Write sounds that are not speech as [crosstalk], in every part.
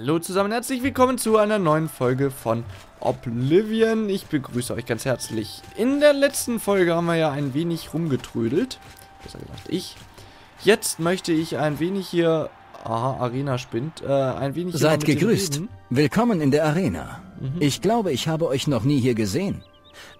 Hallo zusammen, herzlich willkommen zu einer neuen Folge von Oblivion. Ich begrüße euch ganz herzlich. In der letzten Folge haben wir ja ein wenig rumgetrödelt. Besser gesagt, ich. Jetzt möchte ich ein wenig hier... Aha, Arena spinnt. Äh, ein wenig Seid gegrüßt. Willkommen in der Arena. Ich glaube, ich habe euch noch nie hier gesehen.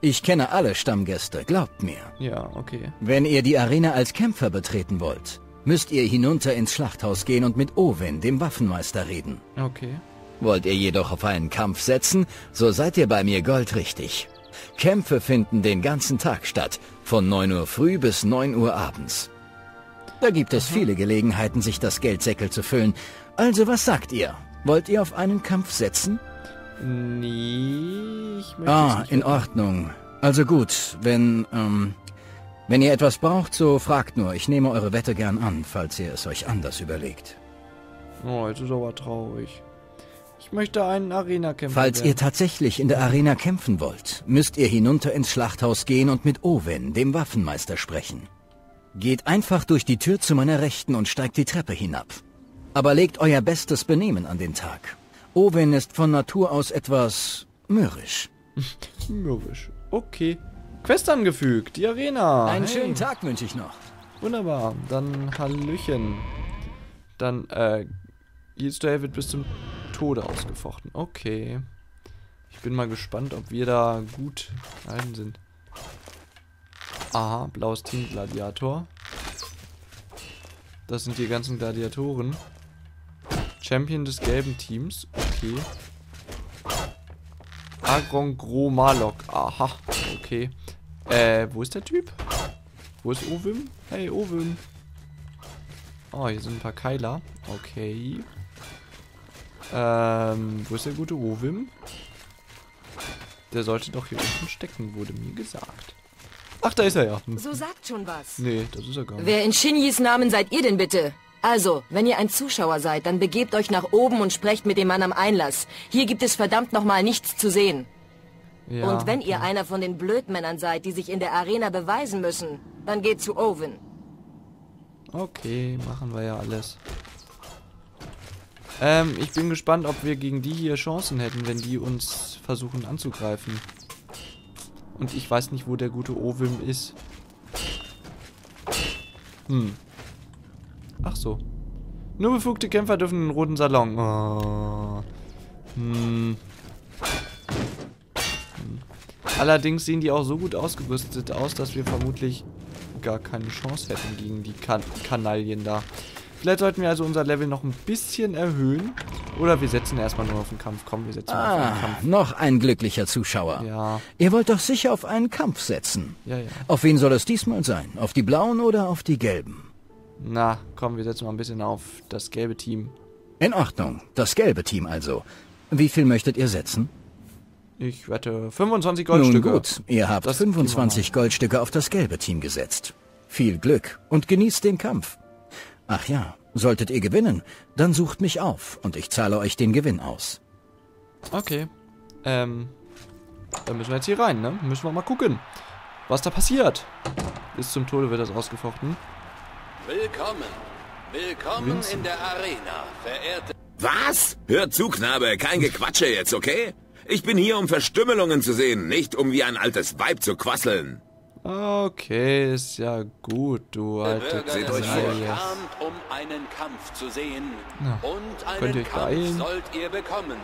Ich kenne alle Stammgäste, glaubt mir. Ja, okay. Wenn ihr die Arena als Kämpfer betreten wollt, müsst ihr hinunter ins Schlachthaus gehen und mit Owen, dem Waffenmeister, reden. Okay. Wollt ihr jedoch auf einen Kampf setzen, so seid ihr bei mir goldrichtig. Kämpfe finden den ganzen Tag statt, von 9 Uhr früh bis 9 Uhr abends. Da gibt es viele Gelegenheiten, sich das Geldsäckel zu füllen. Also was sagt ihr? Wollt ihr auf einen Kampf setzen? Nee, ich möchte Ah, in. Ordnung. Also gut, wenn, ähm, wenn ihr etwas braucht, so fragt nur. Ich nehme eure Wette gern an, falls ihr es euch anders überlegt. Oh, jetzt ist aber traurig. Ich möchte einen Arena-Kämpfer Falls ihr werden. tatsächlich in der Arena kämpfen wollt, müsst ihr hinunter ins Schlachthaus gehen und mit Owen, dem Waffenmeister, sprechen. Geht einfach durch die Tür zu meiner Rechten und steigt die Treppe hinab. Aber legt euer bestes Benehmen an den Tag. Owen ist von Natur aus etwas mürrisch. [laughs] Mürrisch. Okay. Quest angefügt, die Arena. Einen Hey. schönen Tag wünsche ich noch. Wunderbar. Dann Hallöchen. Dann, äh, Duell wird bis zum Tode ausgefochten. Okay. Ich bin mal gespannt, ob wir da gut gehalten sind. Aha, blaues Team Gladiator. Das sind die ganzen Gladiatoren. Champion des gelben Teams. Okay. Agron Gro Malok. Aha, okay. Äh, wo ist der Typ? Wo ist Ovim? Hey, Ovim. Oh, hier sind ein paar Keiler. Okay. Ähm, wo ist der gute Ovim? Der sollte doch hier unten stecken, wurde mir gesagt. Ach, da ist er ja. Hm. So sagt schon was. Nee, das ist er gar nicht. Wer in Shinjis Namen seid ihr denn bitte? Also, wenn ihr ein Zuschauer seid, dann begebt euch nach oben und sprecht mit dem Mann am Einlass. Hier gibt es verdammt nochmal nichts zu sehen. Ja, und wenn ihr einer von den Blödmännern seid, die sich in der Arena beweisen müssen, dann geht zu Owen. Okay, machen wir ja alles. Ähm, ich bin gespannt, ob wir gegen die hier Chancen hätten, wenn die uns versuchen anzugreifen. Und ich weiß nicht, wo der gute Ovim ist. Hm. Ach so. Nur befugte Kämpfer dürfen in den roten Salon. Oh. Hm. Allerdings sehen die auch so gut ausgerüstet aus, dass wir vermutlich gar keine Chance hätten gegen die kan Kanaillen da. Vielleicht sollten wir also unser Level noch ein bisschen erhöhen. Oder wir setzen erstmal nur auf den Kampf. Komm, wir setzen mal auf den Ah, Kampf. noch ein glücklicher Zuschauer. Ja, Ihr wollt doch sicher auf einen Kampf setzen. ja, ja. Auf wen soll es diesmal sein? Auf die Blauen oder auf die Gelben? Na, komm, wir setzen mal ein bisschen auf das gelbe Team. In Ordnung. Das gelbe Team also. Wie viel möchtet ihr setzen? Ich wette 25 Nun Goldstücke. gut, ihr habt Das 25 Goldstücke auf das gelbe Team gesetzt. Viel Glück und genießt den Kampf. Ach ja, solltet ihr gewinnen, dann sucht mich auf und ich zahle euch den Gewinn aus. Okay. Ähm, dann müssen wir jetzt hier rein, ne? Müssen wir mal gucken, was da passiert. Bis zum Tode wird das ausgefochten. Willkommen. Willkommen Vincent. in der Arena, verehrte. Was? Hör zu, Knabe, kein Gequatsche jetzt, okay? Ich bin hier, um Verstümmelungen zu sehen, nicht um wie ein altes Weib zu quasseln. Okay, ist ja gut, du alte seht euch vor. Um einen Kampf zu sehen. Na, Und könnt ihr einen euch Kampf beeilen? sollt ihr bekommen.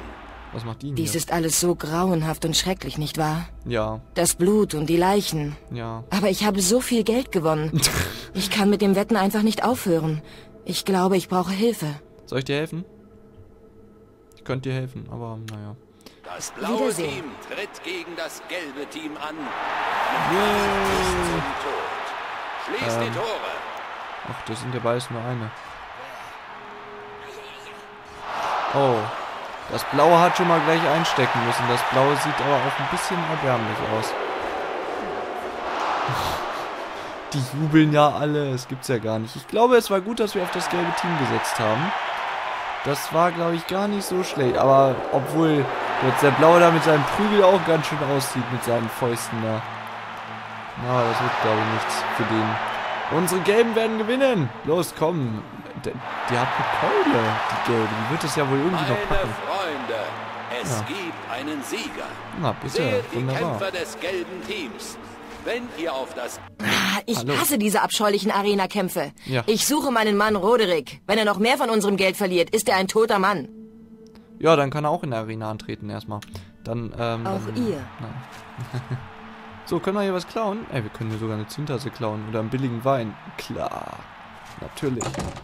Was macht die Dies hier? ist alles so grauenhaft und schrecklich, nicht wahr? Ja, Das Blut und die Leichen. ja. Aber ich habe so viel Geld gewonnen. [laughs] Ich kann mit dem Wetten einfach nicht aufhören. Ich glaube, ich brauche Hilfe. Soll ich dir helfen? Ich könnte dir helfen, aber naja. Das blaue. Team tritt gegen das gelbe Team an. Yay! Zum Tod. Schließt Ähm. die Tore. Ach, das sind ja beides nur eine. Oh. Das Blaue hat schon mal gleich einstecken müssen. Das Blaue sieht aber auch ein bisschen erbärmlich aus. [laughs] Die jubeln ja alle. Das gibt's ja gar nicht. Ich glaube, es war gut, dass wir auf das gelbe Team gesetzt haben. Das war, glaube ich, gar nicht so schlecht. Aber obwohl jetzt der Blaue da mit seinem Prügel auch ganz schön aussieht, mit seinen Fäusten da. Na, das wird, glaube ich, nichts für den. Unsere Gelben werden gewinnen. Los, komm. Der, die hat eine Keule, die gelbe. Die wird es ja wohl irgendwie Meine noch packen. Freunde, es Ja. gibt einen Sieger. Na, bitte. Seht die Wunderbar. Kämpfer des gelben Teams. Wenn ihr auf das Ah, Ich Hallo. hasse diese abscheulichen Arena-Kämpfe. Ja. Ich suche meinen Mann Roderick. Wenn er noch mehr von unserem Geld verliert, ist er ein toter Mann. Ja, dann kann er auch in der Arena antreten erstmal. Dann, ähm. Auch dann, ihr. [laughs] So, können wir hier was klauen? Ey, wir können hier sogar eine Zintasse klauen oder einen billigen Wein. Klar. Natürlich.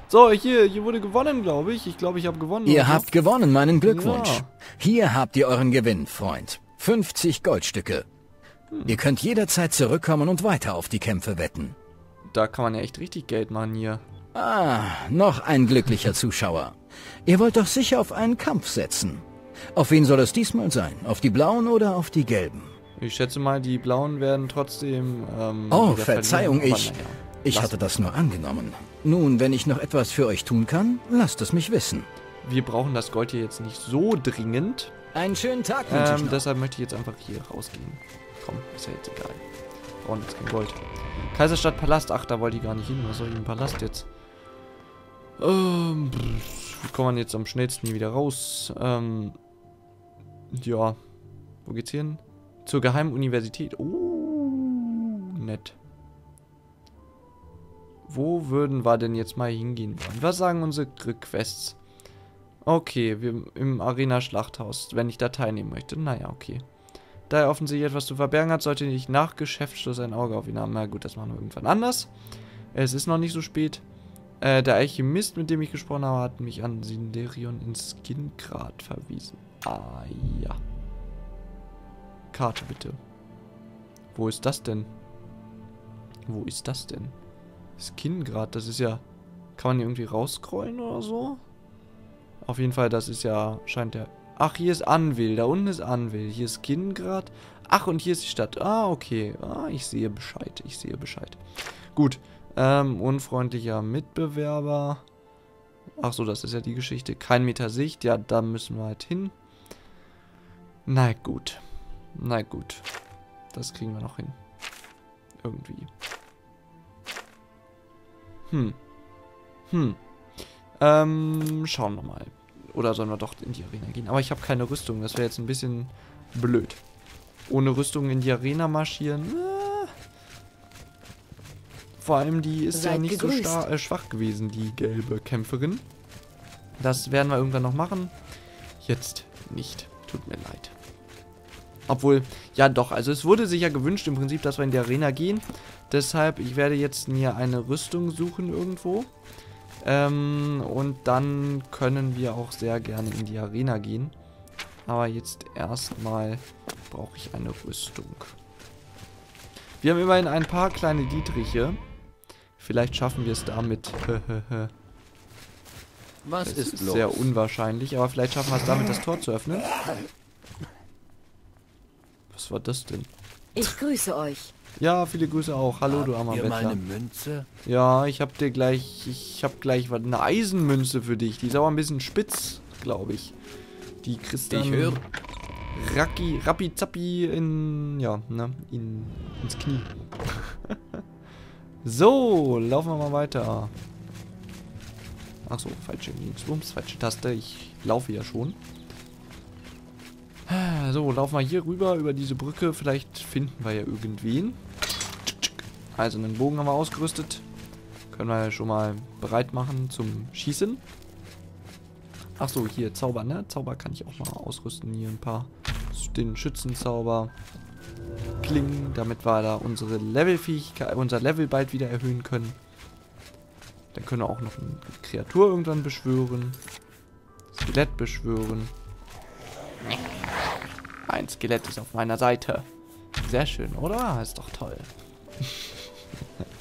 So, hier, hier wurde gewonnen, glaube ich. Ich glaube, ich habe gewonnen. Ihr habt gewonnen, meinen Glückwunsch. Ja. Hier habt ihr euren Gewinn, Freund. 50 Goldstücke. Ihr könnt jederzeit zurückkommen und weiter auf die Kämpfe wetten. Da kann man ja echt richtig Geld machen hier. Ah, noch ein glücklicher Zuschauer. Ihr wollt doch sicher auf einen Kampf setzen. Auf wen soll es diesmal sein? Auf die Blauen oder auf die Gelben? Ich schätze mal, die Blauen werden trotzdem. Ähm, Oh, Verzeihung, ich... naja. Ich Lass- hatte das nur angenommen. Nun, wenn ich noch etwas für euch tun kann, lasst es mich wissen. Wir brauchen das Gold hier jetzt nicht so dringend. Einen schönen Tag wünsche ich Ähm, deshalb möchte ich jetzt einfach hier rausgehen. Komm, ist ja jetzt egal. Wir brauchen jetzt kein Gold. Kaiserstadt Palast. Ach, da wollte ich gar nicht hin. Was soll ich im Palast jetzt? Ähm, pff, kommt man jetzt am schnellsten hier wieder raus? Ähm, ja. Wo geht's hier hin? Zur Geheimen Universität. Oh, nett. Wo würden wir denn jetzt mal hingehen wollen? Was sagen unsere Quests? Okay, wir im Arena-Schlachthaus, wenn ich da teilnehmen möchte. Naja, okay. Da er offensichtlich etwas zu verbergen hat, sollte ich nach Geschäftsschluss ein Auge auf ihn haben. Na gut, das machen wir irgendwann anders. Es ist noch nicht so spät. Äh, der Alchemist, mit dem ich gesprochen habe, hat mich an Sinderion ins Skingrad verwiesen. Ah, ja. Karte bitte. Wo ist das denn? Wo ist das denn? Skingrad, das ist ja... Kann man hier irgendwie rausscrollen oder so? Auf jeden Fall, das ist ja... Scheint der... Ach, hier ist Anvil. Da unten ist Anvil. Hier ist Skingrad. Ach, und hier ist die Stadt. Ah, okay. Ah, ich sehe Bescheid. Ich sehe Bescheid. Gut. Ähm, unfreundlicher Mitbewerber. Ach so, das ist ja die Geschichte. Kein Meter Sicht. Ja, da müssen wir halt hin. Na gut. Na gut. Das kriegen wir noch hin. Irgendwie. Hm. Hm. Ähm, schauen wir mal. Oder sollen wir doch in die Arena gehen? Aber ich habe keine Rüstung. Das wäre jetzt ein bisschen blöd. Ohne Rüstung in die Arena marschieren. Vor allem die ist ja Seid nicht gegrüßt. so äh, schwach gewesen, die gelbe Kämpferin. Das werden wir irgendwann noch machen. Jetzt nicht. Tut mir leid. Obwohl, ja doch, also es wurde sich ja gewünscht im Prinzip, dass wir in die Arena gehen. Deshalb, ich werde jetzt mir eine Rüstung suchen irgendwo. Ähm, und dann können wir auch sehr gerne in die Arena gehen. Aber jetzt erstmal brauche ich eine Rüstung. Wir haben immerhin ein paar kleine Dietriche. Vielleicht schaffen wir es damit. [laughs] Was Es ist ist los? sehr unwahrscheinlich, aber vielleicht schaffen wir es damit, das Tor zu öffnen. Was war das denn? Ich grüße euch. Ja, viele Grüße auch. Hallo, du armer Hier mal Bettler. eine Münze? Ja, ich hab dir gleich, ich hab gleich was, eine Eisenmünze für dich. Die ist aber ein bisschen spitz, glaube ich. Die kriegst Ich höre. Racki, rappi zappi in, ja, ne, in, ins Knie. [laughs] so, laufen wir mal weiter. Ach so, falsche Linksbums, falsche Taste. Ich laufe ja schon. So, laufen wir hier rüber über diese Brücke. Vielleicht finden wir ja irgendwen. Also einen Bogen haben wir ausgerüstet. Können wir ja schon mal bereit machen zum Schießen. Ach so, hier Zauber, ne? Zauber kann ich auch mal ausrüsten. Hier ein paar. Den Schützenzauber. Klingen, damit wir da unsere Levelfähigkeit, unser Level bald wieder erhöhen können. Dann können wir auch noch eine Kreatur irgendwann beschwören. Skelett beschwören. Ein Skelett ist auf meiner Seite. Sehr schön, oder? Ist doch toll.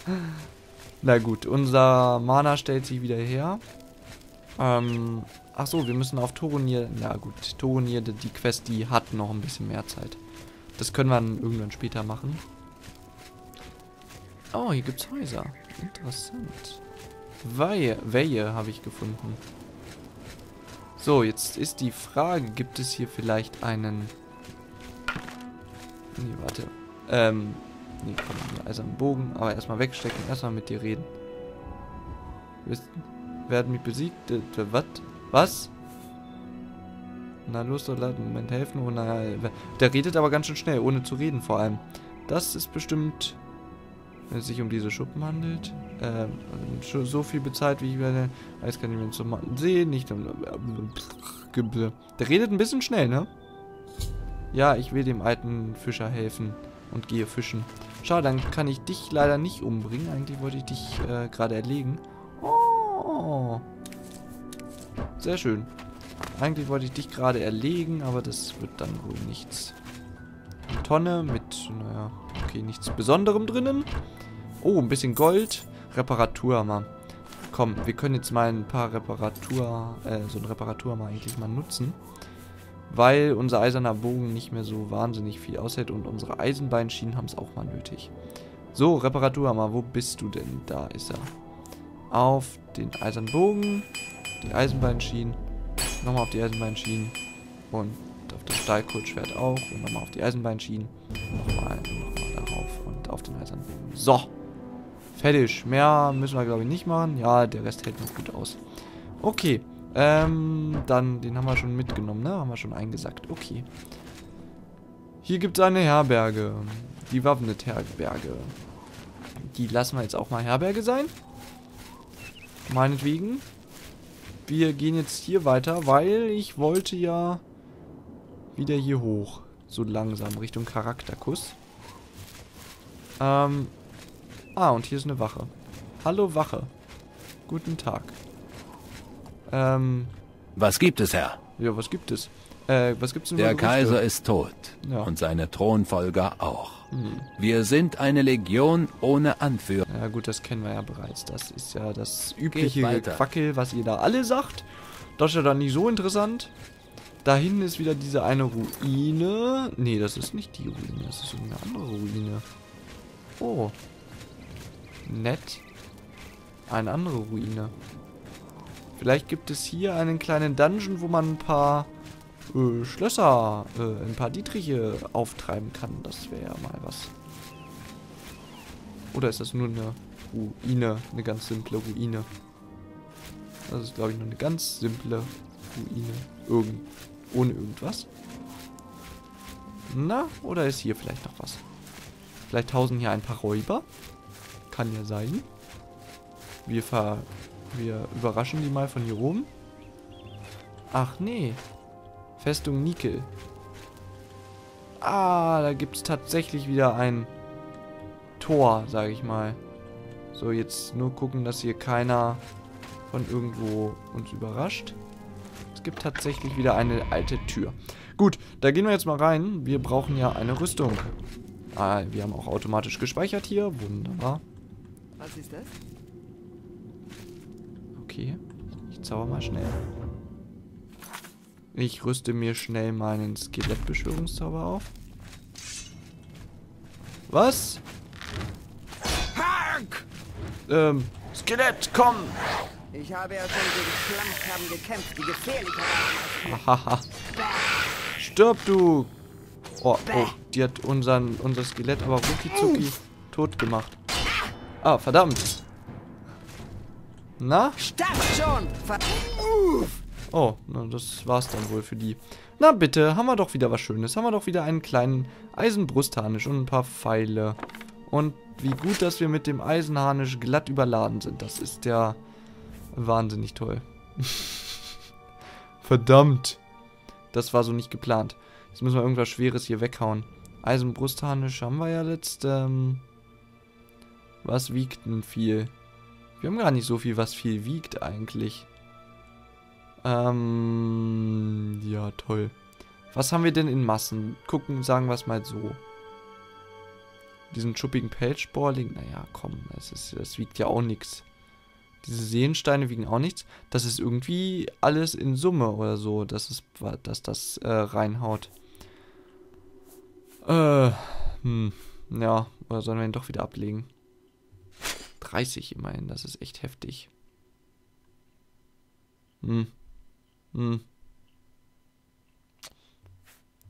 [laughs] Na gut, unser Mana stellt sich wieder her. Ähm, ach so, wir müssen auf Toronier. Ja gut, Toronier, die Quest, die hat noch ein bisschen mehr Zeit. Das können wir dann irgendwann später machen. Oh, hier gibt's Häuser. Interessant. Weihe, Weihe habe ich gefunden. So, jetzt ist die Frage, gibt es hier vielleicht einen... Nee, warte. Ähm, nee, komm, hier, also einen Bogen, aber erstmal wegstecken, erstmal mit dir reden. Werden mich besiegt. Äh, was? Was? Na los, Soldaten, Moment, helfen. Oh, na, der redet aber ganz schön schnell, ohne zu reden vor allem. Das ist bestimmt, wenn es sich um diese Schuppen handelt, äh, so viel bezahlt, wie ich werde. Jetzt kann ich mir zum sehen, nicht. Der redet ein bisschen schnell, ne? Ja, ich will dem alten Fischer helfen und gehe fischen. Schade, dann kann ich dich leider nicht umbringen. Eigentlich wollte ich dich äh, gerade erlegen. Oh. Sehr schön. Eigentlich wollte ich dich gerade erlegen, aber das wird dann wohl nichts. Eine Tonne mit, naja, okay, nichts Besonderem drinnen. Oh, ein bisschen Gold. Reparaturhammer. Komm, wir können jetzt mal ein paar Reparatur, äh, so ein Reparaturhammer eigentlich mal nutzen. Weil unser eiserner Bogen nicht mehr so wahnsinnig viel aushält und unsere Eisenbeinschienen haben es auch mal nötig. So, Reparaturhammer, wo bist du denn? Da ist er. Auf den eisernen Bogen, die Eisenbeinschienen, nochmal auf die Eisenbeinschienen und auf das Stahlkurzschwert auch und nochmal auf die Eisenbeinschienen, nochmal, nochmal darauf und auf den Bogen. So, fertig. Mehr müssen wir, glaube ich, nicht machen. Ja, der Rest hält noch gut aus. Okay, ähm, dann, den haben wir schon mitgenommen, ne? Haben wir schon eingesackt. Okay. Hier gibt es eine Herberge. Die Waffnet-Herberge. Die lassen wir jetzt auch mal Herberge sein. Meinetwegen. Wir gehen jetzt hier weiter, weil ich wollte ja wieder hier hoch. So langsam Richtung Charakterkuss. Ähm. Ah, und hier ist eine Wache. Hallo Wache. Guten Tag. Ähm. Was gibt es, Herr? Ja, was gibt es? Äh, was gibt's denn Der Kaiser ist tot. Ja. Und seine Thronfolger auch. Hm. Wir sind eine Legion ohne Anführer. Ja gut, das kennen wir ja bereits. Das ist ja das übliche Quackel, was ihr da alle sagt. Das ist ja dann nicht so interessant. Da hinten ist wieder diese eine Ruine. Nee, das ist nicht die Ruine. Das ist eine andere Ruine. Oh. Nett. Eine andere Ruine. Vielleicht gibt es hier einen kleinen Dungeon, wo man ein paar äh, Schlösser, äh, ein paar Dietriche auftreiben kann. Das wäre ja mal was. Oder ist das nur eine Ruine? Eine ganz simple Ruine. Das ist, glaube ich, nur eine ganz simple Ruine. Irgend ohne irgendwas. Na, oder ist hier vielleicht noch was? Vielleicht hausen hier ein paar Räuber. Kann ja sein. Wir ver wir überraschen die mal von hier oben. Ach nee. Festung Nikel. Ah, da gibt es tatsächlich wieder ein Tor, sage ich mal. So, jetzt nur gucken, dass hier keiner von irgendwo uns überrascht. Es gibt tatsächlich wieder eine alte Tür. Gut, da gehen wir jetzt mal rein. Wir brauchen ja eine Rüstung. Ah, wir haben auch automatisch gespeichert hier. Wunderbar. Was ist das? Okay. Ich zauber mal schnell. Ich rüste mir schnell meinen Skelettbeschwörungszauber auf. Was? Hark! Ähm, Skelett, komm! Ich habe ja schon gegen Flammkrabben gekämpft, die gefährlicher waren. Hahaha. Stirb, du! Oh, oh, die hat unseren, unser Skelett aber rucki zucki tot gemacht. Ah, verdammt. Na? Start schon! Oh, na, das war's dann wohl für die. Na bitte, haben wir doch wieder was Schönes. Haben wir doch wieder einen kleinen Eisenbrustharnisch und ein paar Pfeile. Und wie gut, dass wir mit dem Eisenharnisch glatt überladen sind. Das ist ja wahnsinnig toll. [laughs] Verdammt. Das war so nicht geplant. Jetzt müssen wir irgendwas Schweres hier weghauen. Eisenbrustharnisch haben wir ja letzt. Ähm, was wiegt denn viel? Wir haben gar nicht so viel, was viel wiegt eigentlich. Ähm, ja, toll. Was haben wir denn in Massen? Gucken, sagen wir es mal so. Diesen schuppigen Pelzsporling, naja, komm, das, ist, das wiegt ja auch nichts. Diese Seensteine wiegen auch nichts. Das ist irgendwie alles in Summe oder so, dass, es, dass das äh, reinhaut. Äh, hm, ja, oder sollen wir ihn doch wieder ablegen? 30 immerhin, das ist echt heftig. Hm. Hm.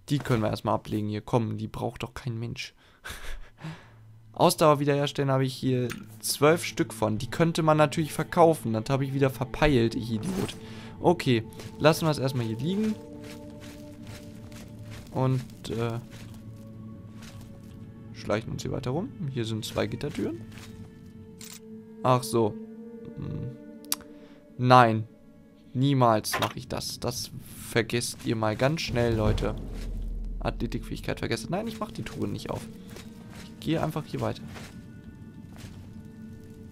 Die können wir erstmal ablegen hier. Komm, die braucht doch kein Mensch. [laughs] Ausdauer wiederherstellen habe ich hier zwölf Stück von. Die könnte man natürlich verkaufen. Das habe ich wieder verpeilt, ich Idiot. Okay, lassen wir es erstmal hier liegen. Und äh, schleichen uns hier weiter rum. Hier sind zwei Gittertüren. Ach so. Hm. Nein. Niemals mache ich das. Das vergesst ihr mal ganz schnell, Leute. Athletikfähigkeit vergessen. Nein, ich mache die Truhe nicht auf. Ich gehe einfach hier weiter.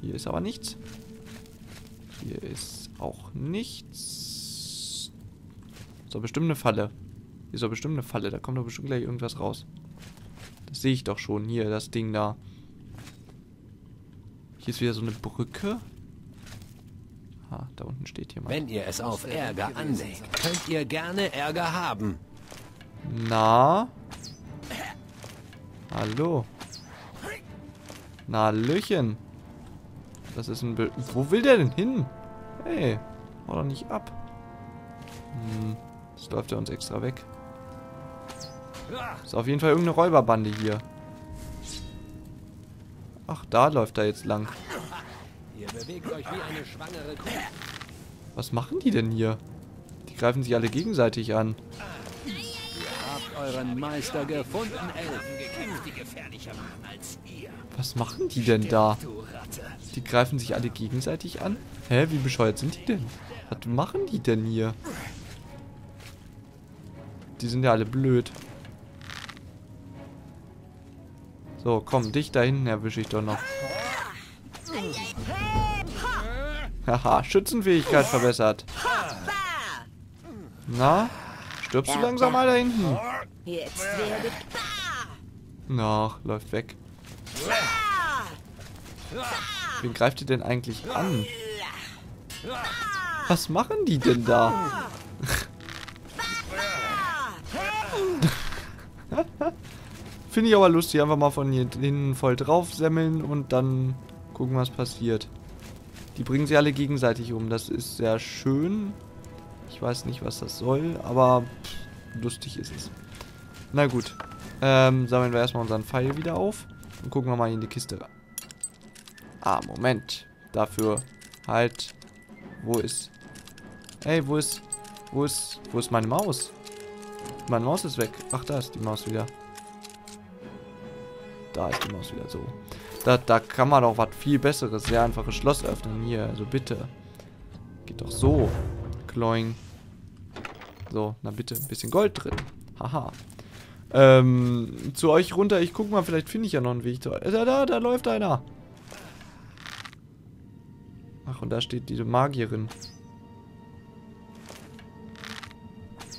Hier ist aber nichts. Hier ist auch nichts. Doch bestimmt eine Falle. Hier ist doch bestimmt eine Falle. Da kommt doch bestimmt gleich irgendwas raus. Das sehe ich doch schon. Hier, das Ding da. Hier ist wieder so eine Brücke. Ah, da unten steht jemand. Wenn ihr es auf Ärger anlegt, könnt ihr gerne Ärger haben. Na? Hallo? Na, Hallöchen. Das ist ein Bild. Wo will der denn hin? Hey, hau doch nicht ab. Hm, das läuft er uns extra weg. Ist auf jeden Fall irgendeine Räuberbande hier. Ach, da läuft er jetzt lang. Ihr bewegt euch wie eine schwangere Kuh. Was machen die denn hier? Die greifen sich alle gegenseitig an. Habt euren Meister gefunden, Elfen gekämpft, die gefährlicher waren als ihr. Was machen die denn da? Die greifen sich alle gegenseitig an? Hä, wie bescheuert sind die denn? Was machen die denn hier? Die sind ja alle blöd. So, komm, dich da hinten erwische ich doch noch. Haha, Schützenfähigkeit verbessert. Na? Stirbst du langsam mal da hinten? Ach, läuft weg. Wen greift ihr denn eigentlich an? Was machen die denn da? Finde ich aber lustig, einfach mal von hier hinten voll drauf semmeln und dann gucken, was passiert. Die bringen sie alle gegenseitig um. Das ist sehr schön. Ich weiß nicht, was das soll, aber pff, lustig ist es. Na gut. Ähm, sammeln wir erstmal unseren Pfeil wieder auf und gucken wir mal in die Kiste. Ah, Moment. Dafür halt. Wo ist. Ey, wo ist. Wo ist. Wo ist meine Maus? Meine Maus ist weg. Ach, da ist die Maus wieder. Da ist die Maus wieder so. Da, da kann man doch was viel Besseres. Sehr einfaches Schloss öffnen. Hier, also bitte. Geht doch so. Kloing. So, na bitte. Ein bisschen Gold drin. Haha. Ähm, zu euch runter. Ich guck mal, vielleicht finde ich ja noch einen Weg. Äh, da, da, da läuft einer. Ach, und da steht diese Magierin.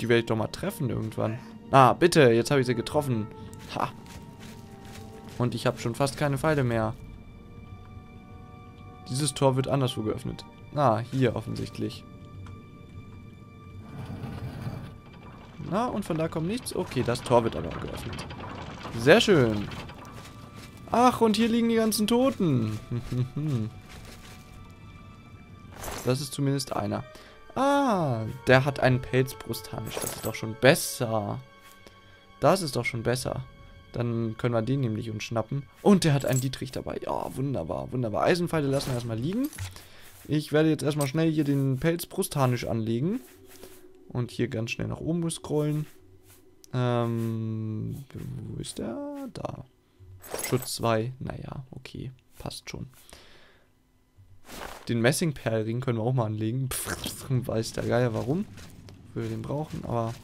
Die werde ich doch mal treffen irgendwann. Ah, bitte, jetzt habe ich sie getroffen. Ha. Und ich habe schon fast keine Pfeile mehr. Dieses Tor wird anderswo geöffnet. Ah, hier offensichtlich. Na, und von da kommt nichts? Okay, das Tor wird aber geöffnet. Sehr schön. Ach, und hier liegen die ganzen Toten. [laughs] Das ist zumindest einer. Ah, der hat einen Pelzbrusthansch. Das ist doch schon besser. Das ist doch schon besser. Dann können wir den nämlich uns schnappen. Und der hat einen Dietrich dabei. Ja, wunderbar, wunderbar. Eisenpfeile lassen wir erstmal liegen. Ich werde jetzt erstmal schnell hier den Pelzbrustharnisch anlegen. Und hier ganz schnell nach oben scrollen. Ähm, wo ist der? Da. Schutz 2. Naja, okay. Passt schon. Den Messingperlring können wir auch mal anlegen. Pff, weiß der Geier warum. Wir den brauchen, aber...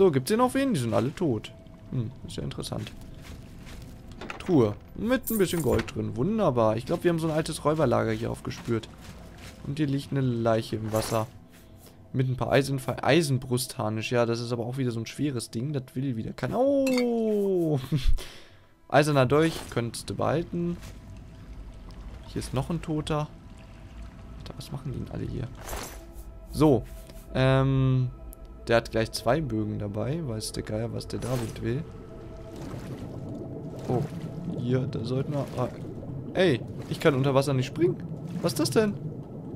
So, gibt's hier noch wen? Die sind alle tot. Hm, ist ja interessant. Truhe. Mit ein bisschen Gold drin. Wunderbar. Ich glaube, wir haben so ein altes Räuberlager hier aufgespürt. Und hier liegt eine Leiche im Wasser. Mit ein paar Eisen Eisenbrustharnisch. Ja, das ist aber auch wieder so ein schweres Ding. Das will wieder keiner. Oh! [laughs] Eiserner Dolch könntest du behalten. Hier ist noch ein Toter. Alter, was machen die denn alle hier? So. Ähm, der hat gleich zwei Bögen dabei. Weiß der Geier, was der David will. Oh, hier, da sollten wir... Ah, ey, ich kann unter Wasser nicht springen. Was ist das denn?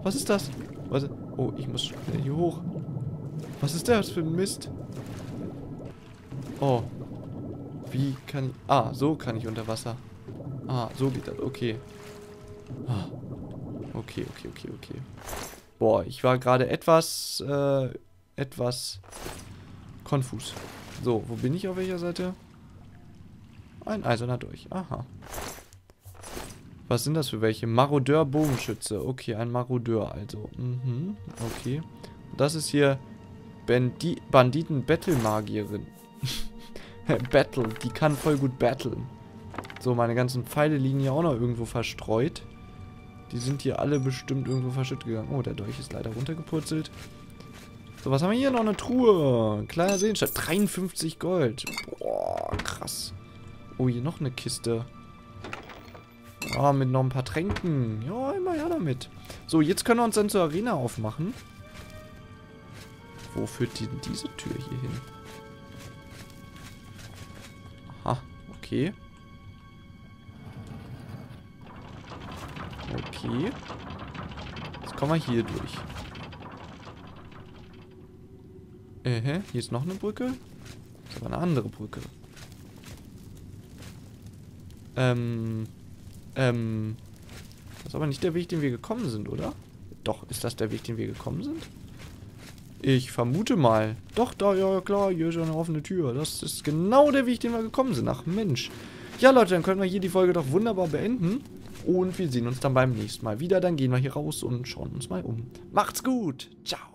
Was ist das? Was, oh, ich muss schnell hier hoch. Was ist das für ein Mist? Oh. Wie kann ich... Ah, so kann ich unter Wasser. Ah, so geht das. Okay. Ah. Okay, okay, okay, okay. Boah, ich war gerade etwas, äh, etwas konfus. So, wo bin ich auf welcher Seite? Ein eiserner durch. Aha. Was sind das für welche? Marodeur-Bogenschütze. Okay, ein Marodeur also. Mhm, okay. Das ist hier Bandi Banditen-Battle-Magierin. [laughs] Battle, die kann voll gut battlen. So, meine ganzen Pfeile liegen hier auch noch irgendwo verstreut. Die sind hier alle bestimmt irgendwo verschüttet gegangen. Oh, der Dolch ist leider runtergepurzelt. So, was haben wir hier? Noch eine Truhe. Kleiner Seenstadt. 53 Gold. Boah, krass. Oh, hier noch eine Kiste. Ah, mit noch ein paar Tränken. Ja, immer her damit. So, jetzt können wir uns dann zur Arena aufmachen. Wo führt denn diese Tür hier hin? Aha, okay. Okay. Jetzt kommen wir hier durch. Äh, hier ist noch eine Brücke. Das ist aber eine andere Brücke. Ähm. Ähm. Das ist aber nicht der Weg, den wir gekommen sind, oder? Doch, ist das der Weg, den wir gekommen sind? Ich vermute mal. Doch, da, ja klar, hier ist ja eine offene Tür. Das ist genau der Weg, den wir gekommen sind. Ach Mensch. Ja, Leute, dann können wir hier die Folge doch wunderbar beenden. Und wir sehen uns dann beim nächsten Mal wieder. Dann gehen wir hier raus und schauen uns mal um. Macht's gut. Ciao.